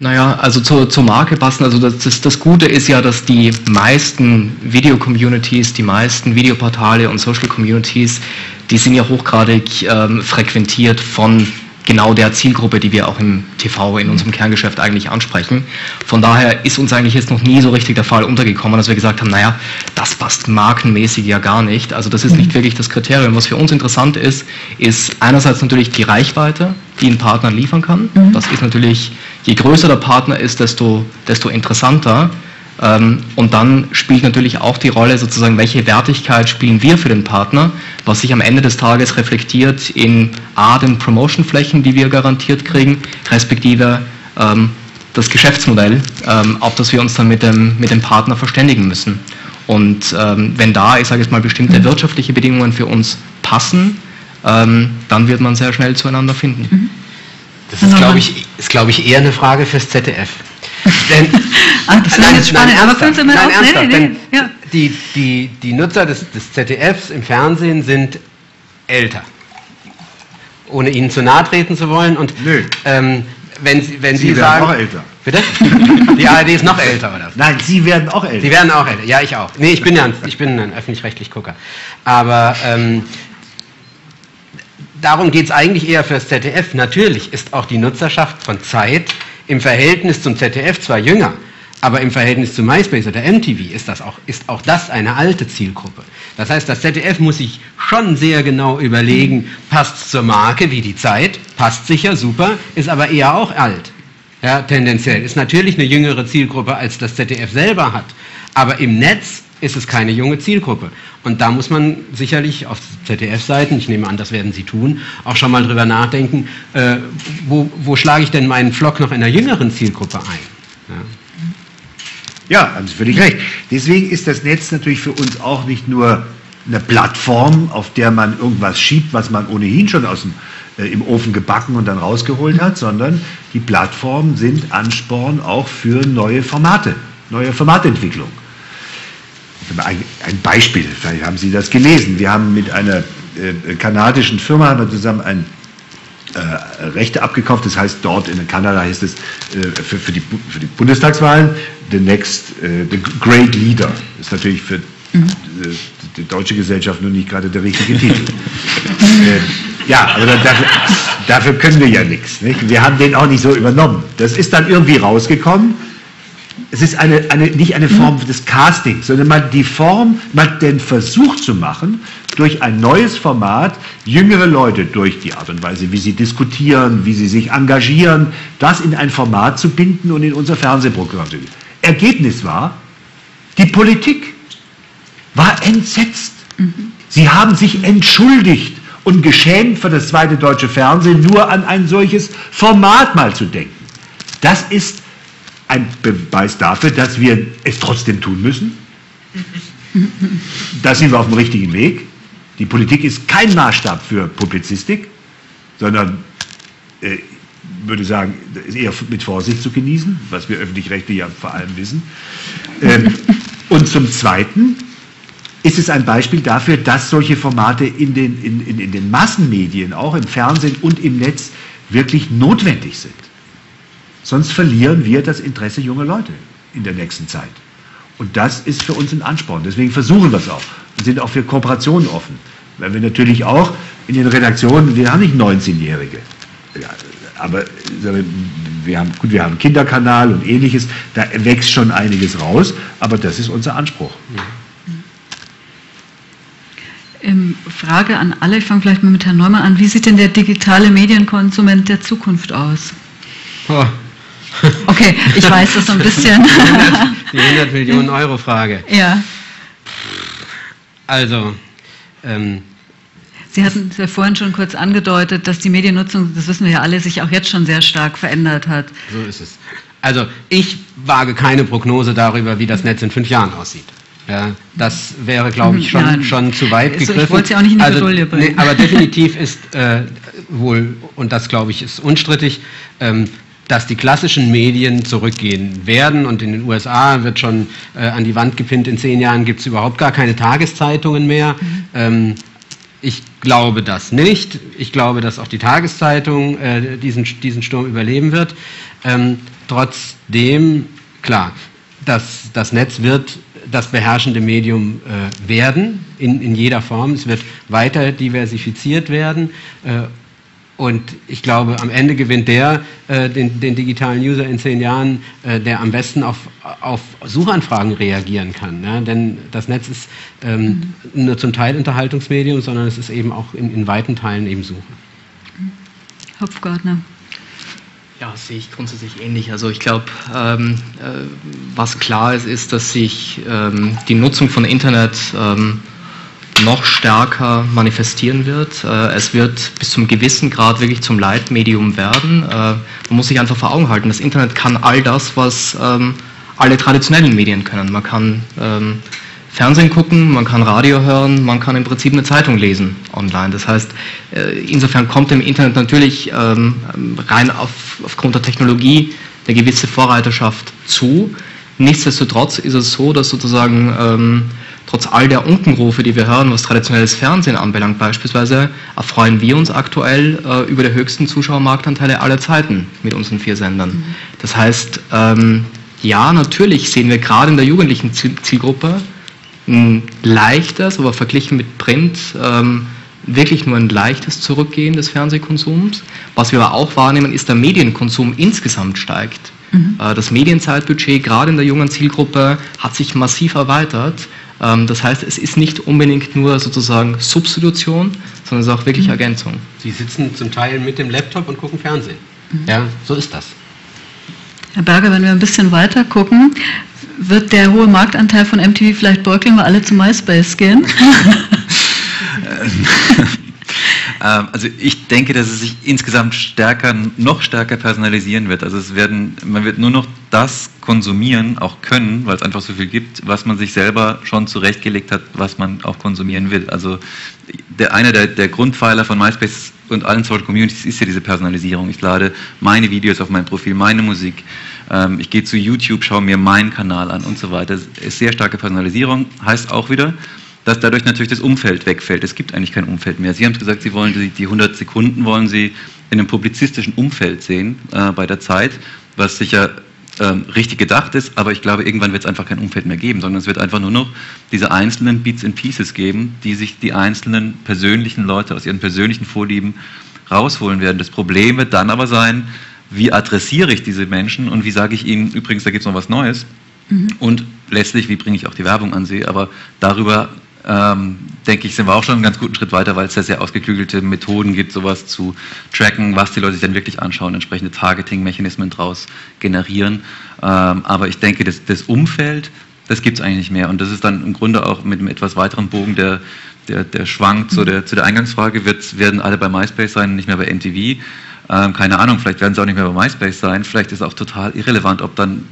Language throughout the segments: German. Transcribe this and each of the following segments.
Naja, also zur, zur Marke passen, also das, das, das Gute ist ja, dass die meisten Video-Communities, die meisten Videoportale und Social-Communities, die sind ja hochgradig ähm, frequentiert von genau der Zielgruppe, die wir auch im TV, in unserem Kerngeschäft eigentlich ansprechen. Von daher ist uns eigentlich jetzt noch nie so richtig der Fall untergekommen, dass wir gesagt haben, naja, das passt markenmäßig ja gar nicht. Also das ist nicht wirklich das Kriterium. Was für uns interessant ist, ist einerseits natürlich die Reichweite, die ein Partner liefern kann. Mhm. Das ist natürlich, je größer der Partner ist, desto, desto interessanter. Ähm, und dann spielt natürlich auch die Rolle sozusagen, welche Wertigkeit spielen wir für den Partner, was sich am Ende des Tages reflektiert in A, den Promotion-Flächen, die wir garantiert kriegen, respektive ähm, das Geschäftsmodell, ähm, auf das wir uns dann mit dem, mit dem Partner verständigen müssen. Und ähm, wenn da, ich sage jetzt mal, bestimmte mhm. wirtschaftliche Bedingungen für uns passen, ähm, dann wird man sehr schnell zueinander finden. Mhm. Das ist, glaube ich, ist, glaub ich, eher eine Frage fürs ZDF. Denn, Ach, das nein, jetzt spannend, nein, aber fünf nein, auf, ernsthaft, nee, nee, nee. Ja. Die, die, die Nutzer des, des ZDFs im Fernsehen sind älter. Ohne Ihnen zu nahe treten zu wollen. Und Nö. Ähm, wenn Sie, wenn Sie, Sie sagen. auch älter. Bitte? Die ARD ist noch älter, oder? Nein, Sie werden auch älter. Sie werden auch älter, ja, ich auch. Nee, ich bin ja ich bin ein öffentlich-rechtlich Gucker. Aber ähm, darum geht es eigentlich eher fürs ZDF. Natürlich ist auch die Nutzerschaft von Zeit im Verhältnis zum ZDF zwar jünger, aber im Verhältnis zu MySpace oder MTV ist, das auch, ist auch das eine alte Zielgruppe. Das heißt, das ZDF muss sich schon sehr genau überlegen, passt zur Marke wie die Zeit, passt sicher, super, ist aber eher auch alt. Ja, tendenziell. Ist natürlich eine jüngere Zielgruppe, als das ZDF selber hat. Aber im Netz ist es keine junge Zielgruppe. Und da muss man sicherlich auf ZDF-Seiten, ich nehme an, das werden Sie tun, auch schon mal drüber nachdenken, äh, wo, wo schlage ich denn meinen Vlog noch in einer jüngeren Zielgruppe ein? Ja, ja haben Sie völlig recht. Deswegen ist das Netz natürlich für uns auch nicht nur eine Plattform, auf der man irgendwas schiebt, was man ohnehin schon aus dem, äh, im Ofen gebacken und dann rausgeholt hat, sondern die Plattformen sind Ansporn auch für neue Formate, neue Formatentwicklung. Ein, ein Beispiel, vielleicht haben Sie das gelesen. Wir haben mit einer äh, kanadischen Firma haben wir zusammen ein äh, Rechte abgekauft. Das heißt, dort in Kanada heißt es äh, für, für, die, für die Bundestagswahlen the next, äh, the great leader. Das ist natürlich für mhm. die deutsche Gesellschaft nur nicht gerade der richtige Titel. Äh, ja, aber dafür, dafür, können wir ja nichts. Nicht? Wir haben den auch nicht so übernommen. Das ist dann irgendwie rausgekommen es ist eine, eine, nicht eine Form des Castings, sondern man die Form, man den Versuch zu machen, durch ein neues Format jüngere Leute durch die Art und Weise, wie sie diskutieren, wie sie sich engagieren, das in ein Format zu binden und in unser Fernsehprogramm zu binden. Ergebnis war, die Politik war entsetzt. Mhm. Sie haben sich entschuldigt und geschämt für das zweite deutsche Fernsehen, nur an ein solches Format mal zu denken. Das ist ein Beweis dafür, dass wir es trotzdem tun müssen. Da sind wir auf dem richtigen Weg. Die Politik ist kein Maßstab für Publizistik, sondern äh, würde sagen, ist eher mit Vorsicht zu genießen, was wir öffentlich-rechtlich ja vor allem wissen. Ähm, und zum Zweiten ist es ein Beispiel dafür, dass solche Formate in den, in, in, in den Massenmedien, auch im Fernsehen und im Netz, wirklich notwendig sind. Sonst verlieren wir das Interesse junger Leute in der nächsten Zeit. Und das ist für uns ein Ansporn. Deswegen versuchen wir es auch und sind auch für Kooperationen offen. Weil wir natürlich auch in den Redaktionen, wir haben nicht 19-Jährige, aber wir haben, gut, wir haben einen Kinderkanal und ähnliches, da wächst schon einiges raus, aber das ist unser Anspruch. Ähm, Frage an alle, ich fange vielleicht mal mit Herrn Neumann an. Wie sieht denn der digitale Medienkonsument der Zukunft aus? Oh, Okay, ich weiß das so ein bisschen. Die 100, Millionen Euro Frage. Ja. Also, ähm, Sie hatten ja vorhin schon kurz angedeutet, dass die Mediennutzung, das wissen wir ja alle, sich auch jetzt schon sehr stark verändert hat. So ist es. Also ich wage keine Prognose darüber, wie das Netz in fünf Jahren aussieht. Ja, das wäre, glaube ich, schon, schon zu weit also gegriffen. Ich wollte ja auch nicht in die also, bringen. Nee, aber definitiv ist äh, wohl, und das glaube ich ist unstrittig, ähm, dass die klassischen Medien zurückgehen werden. Und in den USA wird schon äh, an die Wand gepinnt, in zehn Jahren gibt es überhaupt gar keine Tageszeitungen mehr. Mhm. Ähm, ich glaube das nicht. Ich glaube, dass auch die Tageszeitung äh, diesen, diesen Sturm überleben wird. Ähm, trotzdem, klar, das, das Netz wird das beherrschende Medium äh, werden, in, in jeder Form. Es wird weiter diversifiziert werden. Äh, und ich glaube, am Ende gewinnt der äh, den, den, digitalen User in zehn Jahren, äh, der am besten auf, auf Suchanfragen reagieren kann. Ja? Denn das Netz ist ähm, nur zum Teil Unterhaltungsmedium, sondern es ist eben auch in, in weiten Teilen eben Suche. Hopfgartner. Ja, sehe ich grundsätzlich ähnlich. Also ich glaube, ähm, äh, was klar ist, ist, dass sich ähm, die Nutzung von Internet ähm, noch stärker manifestieren wird. Äh, es wird bis zum gewissen Grad wirklich zum Leitmedium werden. Äh, man muss sich einfach vor Augen halten, das Internet kann all das, was ähm, alle traditionellen Medien können. Man kann ähm, Fernsehen gucken, man kann Radio hören, man kann im Prinzip eine Zeitung lesen online. Das heißt, äh, insofern kommt dem Internet natürlich ähm, rein auf, aufgrund der Technologie eine gewisse Vorreiterschaft zu. Nichtsdestotrotz ist es so, dass sozusagen trotz all der Unkenrufe, die wir hören, was traditionelles Fernsehen anbelangt beispielsweise, erfreuen wir uns aktuell äh, über der höchsten Zuschauermarktanteile aller Zeiten mit unseren vier Sendern. Mhm. Das heißt, ähm, ja, natürlich sehen wir gerade in der jugendlichen Zielgruppe ein leichtes, aber verglichen mit Print ähm, wirklich nur ein leichtes Zurückgehen des Fernsehkonsums. Was wir aber auch wahrnehmen, ist, der Medienkonsum insgesamt steigt. Mhm. Äh, das Medienzeitbudget gerade in der jungen Zielgruppe hat sich massiv erweitert. Ähm, das heißt, es ist nicht unbedingt nur sozusagen Substitution, sondern es ist auch wirklich mhm. Ergänzung. Sie sitzen zum Teil mit dem Laptop und gucken Fernsehen. Mhm. Ja, so ist das. Herr Berger, wenn wir ein bisschen weiter gucken, wird der hohe Marktanteil von MTV vielleicht bröckeln, weil alle zu MySpace gehen? Ähm, also ich denke, dass es sich insgesamt stärker, noch stärker personalisieren wird. Also es werden, man wird nur noch das konsumieren, auch können, weil es einfach so viel gibt, was man sich selber schon zurechtgelegt hat, was man auch konsumieren will. Also der, einer der, der Grundpfeiler von MySpace und allen Social Communities ist ja diese Personalisierung. Ich lade meine Videos auf mein Profil, meine Musik. Ähm, ich gehe zu YouTube, schaue mir meinen Kanal an und so weiter. Es ist sehr starke Personalisierung, heißt auch wieder, dass dadurch natürlich das Umfeld wegfällt. Es gibt eigentlich kein Umfeld mehr. Sie haben gesagt, Sie wollen die, die 100 Sekunden wollen Sie in einem publizistischen Umfeld sehen äh, bei der Zeit, was sicher ähm, richtig gedacht ist, aber ich glaube, irgendwann wird es einfach kein Umfeld mehr geben, sondern es wird einfach nur noch diese einzelnen Beats and Pieces geben, die sich die einzelnen persönlichen Leute aus ihren persönlichen Vorlieben rausholen werden. Das Problem wird dann aber sein, wie adressiere ich diese Menschen und wie sage ich ihnen, übrigens, da gibt es noch was Neues. Mhm. Und letztlich, wie bringe ich auch die Werbung an sie. Aber darüber ähm, denke ich, sind wir auch schon einen ganz guten Schritt weiter, weil es ja sehr ausgeklügelte Methoden gibt, sowas zu tracken, was die Leute sich dann wirklich anschauen, entsprechende Targeting-Mechanismen daraus generieren. Ähm, aber ich denke, das, das Umfeld, das gibt es eigentlich nicht mehr. Und das ist dann im Grunde auch mit einem etwas weiteren Bogen der, der, der Schwank zu der, zu der Eingangsfrage, wird, werden alle bei MySpace sein, nicht mehr bei MTV. Ähm, keine Ahnung, vielleicht werden sie auch nicht mehr bei MySpace sein. Vielleicht ist auch total irrelevant, ob dann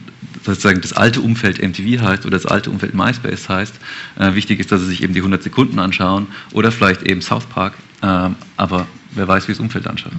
sozusagen das alte Umfeld MTV heißt oder das alte Umfeld MySpace heißt. Äh, wichtig ist, dass sie sich eben die 100 Sekunden anschauen oder vielleicht eben South Park. Ähm, aber wer weiß, wie das Umfeld anschaut.